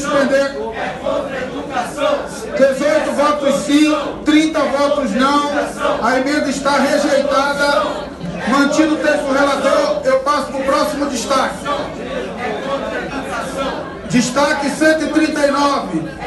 suspender. 18 votos sim, 30 votos não. A emenda está rejeitada. Mantido o texto do relator, eu passo para o próximo destaque. Destaque 139.